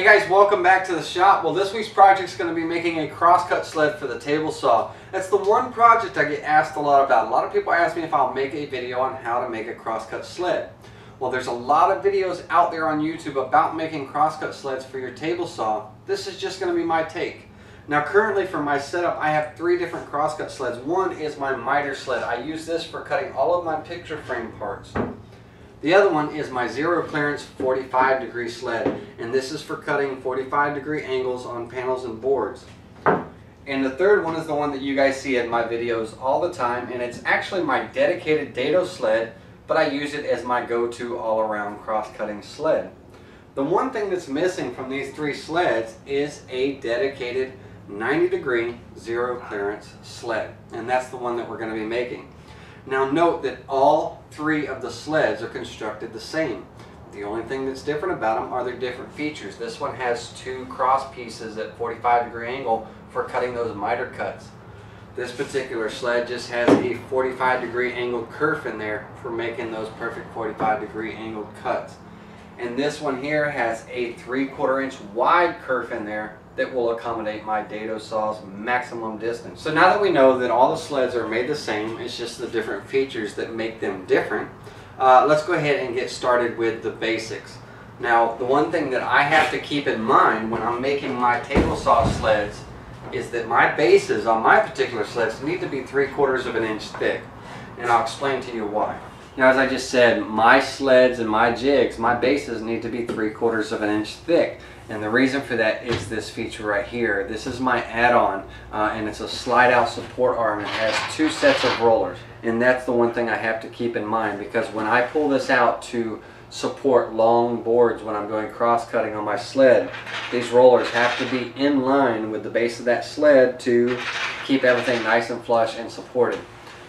Hey guys, welcome back to the shop. Well, this week's project is going to be making a crosscut sled for the table saw. That's the one project I get asked a lot about. A lot of people ask me if I'll make a video on how to make a crosscut sled. Well, there's a lot of videos out there on YouTube about making crosscut sleds for your table saw. This is just going to be my take. Now currently for my setup, I have three different crosscut sleds. One is my miter sled. I use this for cutting all of my picture frame parts. The other one is my zero clearance 45 degree sled and this is for cutting 45 degree angles on panels and boards. And the third one is the one that you guys see in my videos all the time and it's actually my dedicated dado sled but I use it as my go-to all-around cross-cutting sled. The one thing that's missing from these three sleds is a dedicated 90 degree zero clearance sled and that's the one that we're going to be making. Now note that all three of the sleds are constructed the same. The only thing that's different about them are their different features. This one has two cross pieces at 45 degree angle for cutting those miter cuts. This particular sled just has a 45 degree angled kerf in there for making those perfect 45 degree angled cuts. And this one here has a 3 quarter inch wide kerf in there that will accommodate my dado saw's maximum distance. So now that we know that all the sleds are made the same, it's just the different features that make them different, uh, let's go ahead and get started with the basics. Now, the one thing that I have to keep in mind when I'm making my table saw sleds is that my bases on my particular sleds need to be 3 quarters of an inch thick. And I'll explain to you why. Now, as I just said, my sleds and my jigs, my bases need to be 3 quarters of an inch thick. And the reason for that is this feature right here. This is my add-on uh, and it's a slide out support arm. It has two sets of rollers. And that's the one thing I have to keep in mind because when I pull this out to support long boards when I'm doing cross cutting on my sled, these rollers have to be in line with the base of that sled to keep everything nice and flush and supported.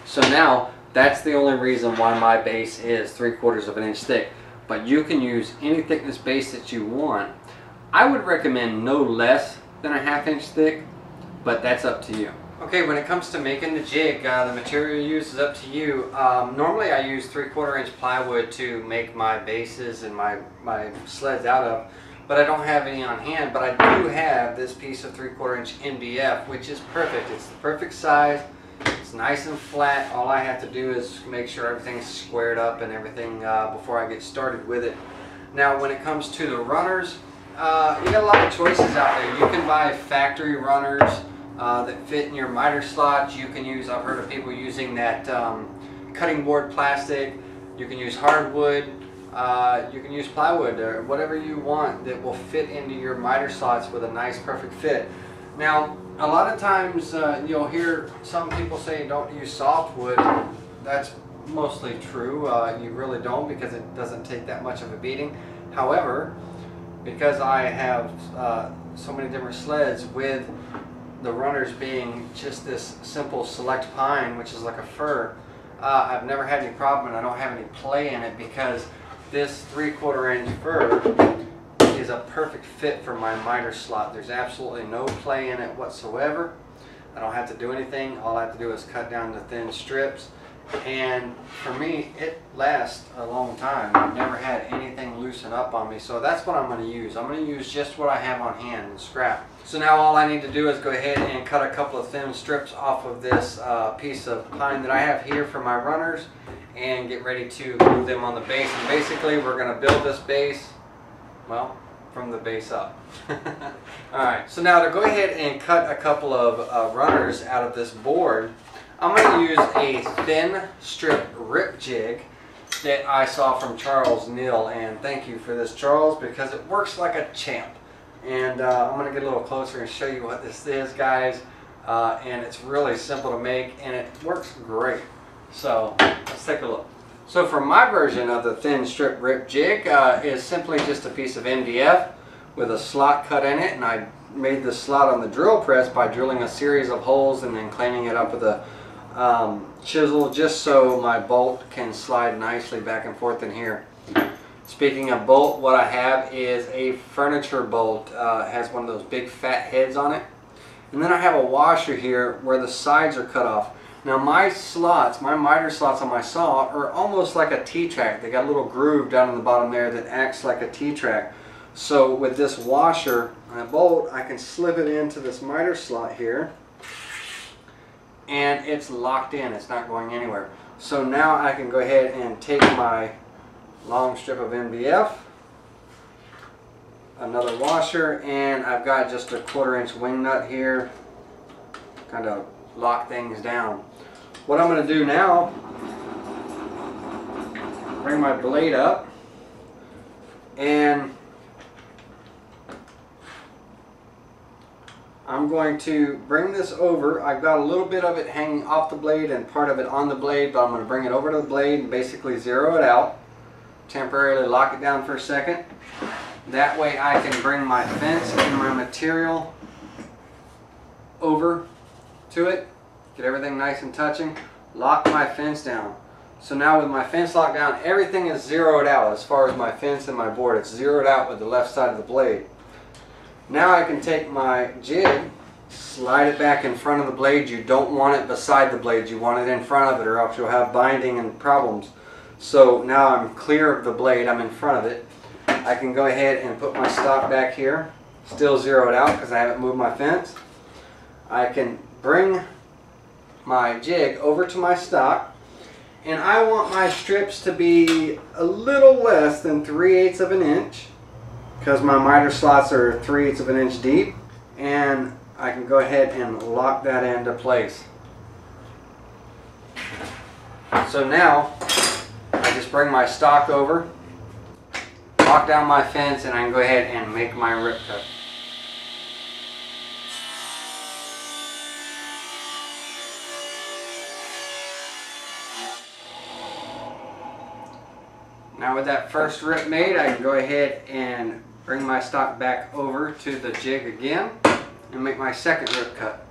So now that's the only reason why my base is 3 quarters of an inch thick. But you can use any thickness base that you want I would recommend no less than a half inch thick, but that's up to you. Okay, when it comes to making the jig, uh, the material used is up to you. Um, normally I use 3 quarter inch plywood to make my bases and my, my sleds out of, but I don't have any on hand, but I do have this piece of 3 quarter inch MDF, which is perfect. It's the perfect size, nice and flat. All I have to do is make sure everything's squared up and everything uh, before I get started with it. Now when it comes to the runners, uh, you got a lot of choices out there. You can buy factory runners uh, that fit in your miter slots. You can use, I've heard of people using that um, cutting board plastic. You can use hardwood. Uh, you can use plywood or whatever you want that will fit into your miter slots with a nice perfect fit. Now, a lot of times uh, you'll hear some people say don't use softwood. That's mostly true. Uh, you really don't because it doesn't take that much of a beating. However, because I have uh, so many different sleds with the runners being just this simple select pine, which is like a fir, uh, I've never had any problem and I don't have any play in it because this three quarter inch fir is a perfect fit for my miter slot. There's absolutely no play in it whatsoever. I don't have to do anything. All I have to do is cut down the thin strips. And for me it lasts a long time. I've never had anything loosen up on me. So that's what I'm going to use. I'm going to use just what I have on hand and scrap. So now all I need to do is go ahead and cut a couple of thin strips off of this uh, piece of pine that I have here for my runners and get ready to glue them on the base. And basically we're going to build this base. Well from the base up. Alright so now to go ahead and cut a couple of uh, runners out of this board I'm going to use a thin strip rip jig that I saw from Charles Neil and thank you for this Charles because it works like a champ. And uh, I'm going to get a little closer and show you what this is guys. Uh, and it's really simple to make and it works great. So let's take a look so for my version of the thin strip rip jig uh, is simply just a piece of MDF with a slot cut in it and I made the slot on the drill press by drilling a series of holes and then cleaning it up with a um, chisel just so my bolt can slide nicely back and forth in here. Speaking of bolt, what I have is a furniture bolt. Uh, has one of those big fat heads on it. And then I have a washer here where the sides are cut off. Now my slots, my miter slots on my saw are almost like a T-track. They got a little groove down in the bottom there that acts like a T-track. So with this washer and a bolt, I can slip it into this miter slot here and it's locked in. It's not going anywhere. So now I can go ahead and take my long strip of MDF, another washer, and I've got just a quarter inch wing nut here, kind of lock things down. What I'm going to do now, bring my blade up and I'm going to bring this over. I've got a little bit of it hanging off the blade and part of it on the blade, but I'm going to bring it over to the blade and basically zero it out. Temporarily lock it down for a second. That way I can bring my fence and my material over to it. Get everything nice and touching. Lock my fence down. So now with my fence locked down, everything is zeroed out as far as my fence and my board. It's zeroed out with the left side of the blade. Now I can take my jig, slide it back in front of the blade. You don't want it beside the blade. You want it in front of it or else you'll have binding and problems. So now I'm clear of the blade. I'm in front of it. I can go ahead and put my stock back here. Still zeroed out because I haven't moved my fence. I can bring my jig over to my stock and I want my strips to be a little less than 3 eighths of an inch because my miter slots are 3 eighths of an inch deep and I can go ahead and lock that into place. So now I just bring my stock over, lock down my fence and I can go ahead and make my rip cut. Now with that first rip made, I can go ahead and bring my stock back over to the jig again and make my second rip cut.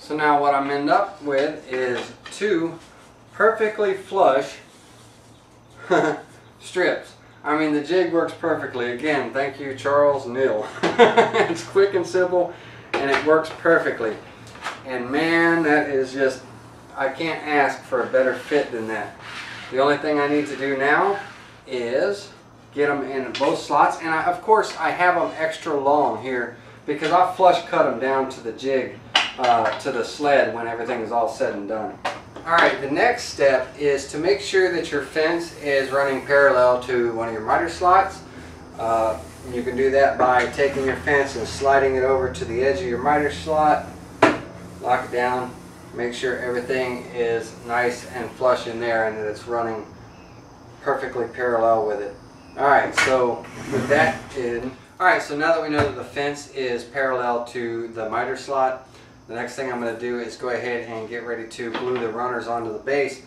So now what I'm end up with is two perfectly flush strips. I mean the jig works perfectly. Again, thank you Charles Neil. it's quick and simple and it works perfectly. And man, that is just I can't ask for a better fit than that. The only thing I need to do now is get them in both slots. And I, of course, I have them extra long here because I flush cut them down to the jig, uh, to the sled when everything is all said and done. Alright, the next step is to make sure that your fence is running parallel to one of your miter slots. Uh, you can do that by taking your fence and sliding it over to the edge of your miter slot, lock it down, make sure everything is nice and flush in there and that it's running perfectly parallel with it. Alright, so with that in, alright, so now that we know that the fence is parallel to the miter slot, the next thing I'm going to do is go ahead and get ready to glue the runners onto the base.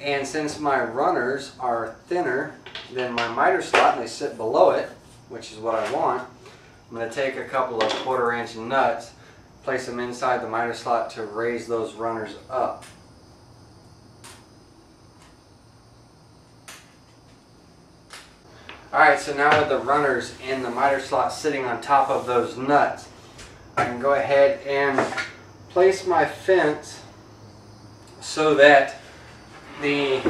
And since my runners are thinner than my miter slot and they sit below it, which is what I want, I'm going to take a couple of quarter inch nuts place them inside the miter slot to raise those runners up. Alright, so now with the runners in the miter slot sitting on top of those nuts, I can go ahead and place my fence so that the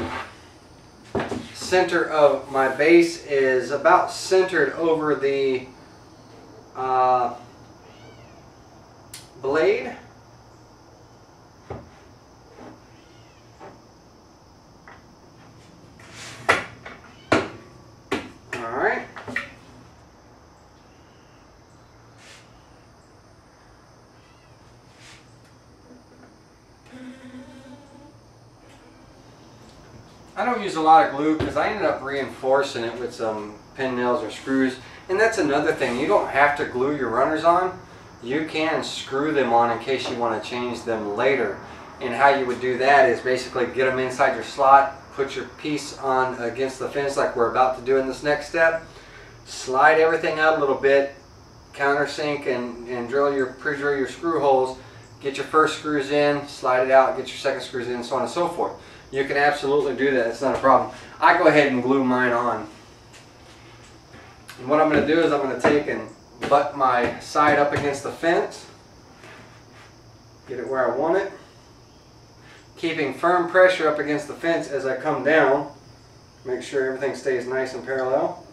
center of my base is about centered over the uh, blade. Alright. I don't use a lot of glue because I ended up reinforcing it with some pin nails or screws. And that's another thing. You don't have to glue your runners on you can screw them on in case you want to change them later. And how you would do that is basically get them inside your slot, put your piece on against the fence like we're about to do in this next step, slide everything out a little bit, countersink and, and drill your, pre-drill your screw holes, get your first screws in, slide it out, get your second screws in, so on and so forth. You can absolutely do that, it's not a problem. I go ahead and glue mine on. And what I'm going to do is I'm going to take and butt my side up against the fence, get it where I want it, keeping firm pressure up against the fence as I come down. Make sure everything stays nice and parallel.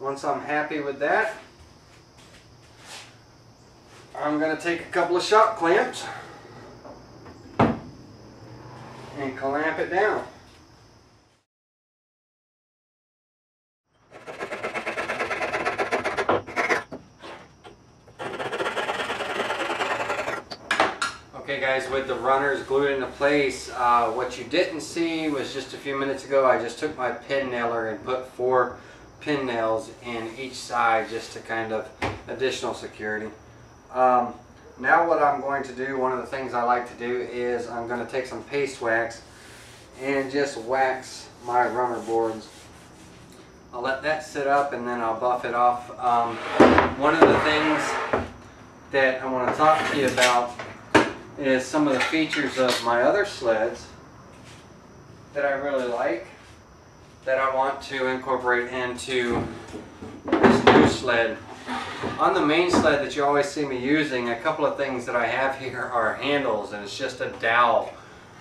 Once I'm happy with that, I'm going to take a couple of shock clamps and clamp it down. Okay guys, with the runners glued into place, uh, what you didn't see was just a few minutes ago, I just took my pin nailer and put four pin nails in each side just to kind of additional security. Um, now what I'm going to do, one of the things I like to do is I'm going to take some paste wax and just wax my runner boards. I'll let that sit up and then I'll buff it off. Um, one of the things that I want to talk to you about is some of the features of my other sleds that I really like that I want to incorporate into this new sled. On the main sled that you always see me using, a couple of things that I have here are handles and it's just a dowel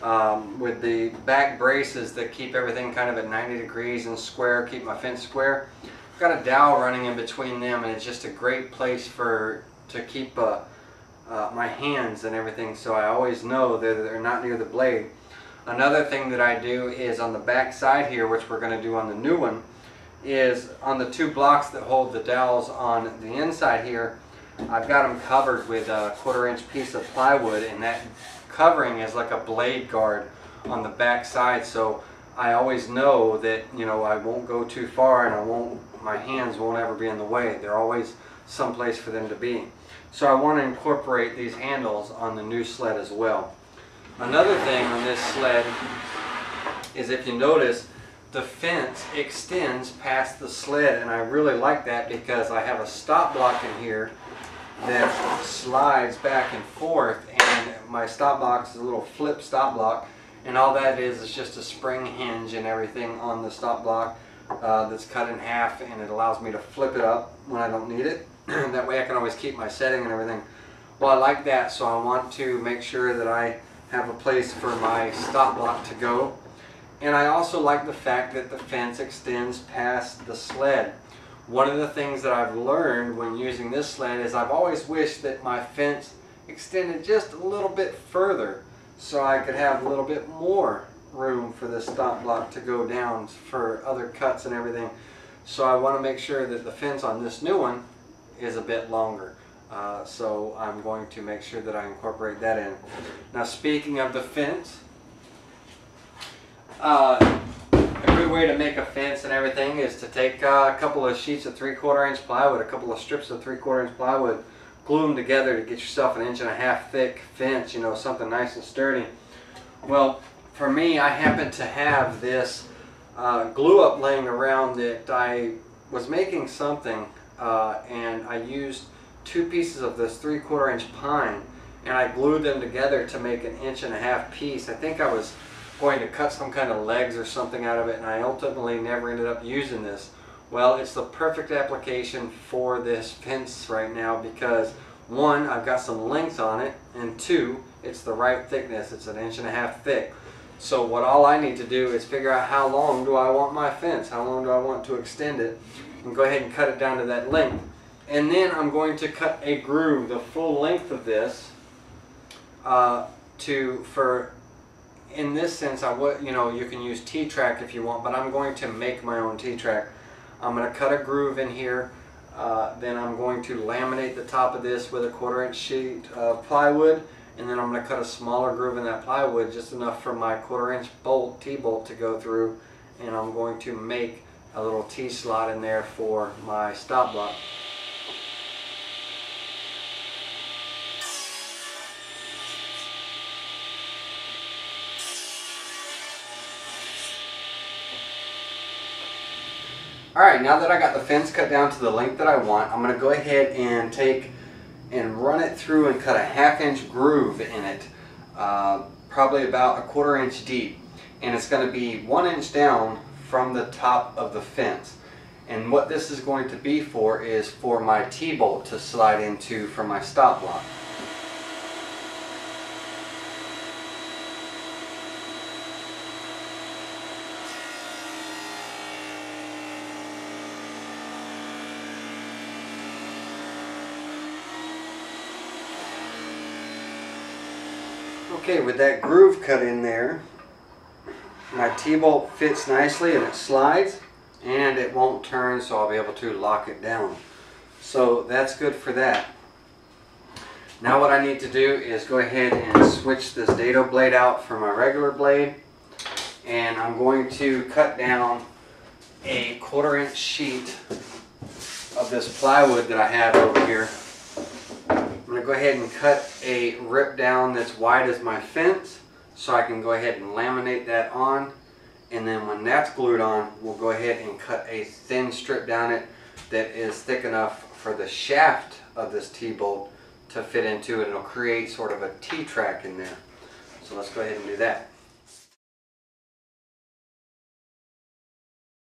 um, with the back braces that keep everything kind of at 90 degrees and square, keep my fence square. I've got a dowel running in between them and it's just a great place for to keep uh, uh, my hands and everything so I always know that they're not near the blade. Another thing that I do is on the back side here, which we're going to do on the new one, is on the two blocks that hold the dowels on the inside here, I've got them covered with a quarter inch piece of plywood and that covering is like a blade guard on the back side so I always know that you know I won't go too far and I won't my hands won't ever be in the way. They're always someplace for them to be. So I want to incorporate these handles on the new sled as well. Another thing on this sled is if you notice the fence extends past the sled and I really like that because I have a stop block in here that slides back and forth my stop block is a little flip stop block and all that is is just a spring hinge and everything on the stop block uh, that's cut in half and it allows me to flip it up when I don't need it. That way I can always keep my setting and everything. Well I like that so I want to make sure that I have a place for my stop block to go. And I also like the fact that the fence extends past the sled. One of the things that I've learned when using this sled is I've always wished that my fence extended just a little bit further so I could have a little bit more room for the stop block to go down for other cuts and everything. So I want to make sure that the fence on this new one is a bit longer. Uh, so I'm going to make sure that I incorporate that in. Now speaking of the fence, uh, a good way to make a fence and everything is to take uh, a couple of sheets of three quarter inch plywood, a couple of strips of three quarter inch plywood, glue them together to get yourself an inch and a half thick fence, you know, something nice and sturdy. Well, for me, I happen to have this uh, glue up laying around that I was making something uh, and I used two pieces of this three quarter inch pine and I glued them together to make an inch and a half piece. I think I was going to cut some kind of legs or something out of it and I ultimately never ended up using this. Well, it's the perfect application for this fence right now because one, I've got some length on it and two, it's the right thickness. It's an inch and a half thick. So what all I need to do is figure out how long do I want my fence, how long do I want to extend it and go ahead and cut it down to that length. And then I'm going to cut a groove, the full length of this, uh, to for in this sense, I would, you know, you can use T-track if you want, but I'm going to make my own T-track. I'm going to cut a groove in here. Uh, then I'm going to laminate the top of this with a quarter inch sheet of plywood. And then I'm going to cut a smaller groove in that plywood, just enough for my quarter inch bolt, T-bolt to go through. And I'm going to make a little T-slot in there for my stop block. Alright, now that I got the fence cut down to the length that I want, I'm going to go ahead and take and run it through and cut a half inch groove in it, uh, probably about a quarter inch deep. And it's going to be one inch down from the top of the fence. And what this is going to be for is for my T-bolt to slide into for my stop block. Okay, with that groove cut in there, my T-bolt fits nicely and it slides and it won't turn so I'll be able to lock it down. So that's good for that. Now what I need to do is go ahead and switch this dado blade out for my regular blade and I'm going to cut down a quarter inch sheet of this plywood that I have over here. Go ahead and cut a rip down that's wide as my fence so I can go ahead and laminate that on and then when that's glued on we'll go ahead and cut a thin strip down it that is thick enough for the shaft of this T-bolt to fit into and It'll create sort of a T-track in there. So let's go ahead and do that.